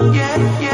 yeah, yeah.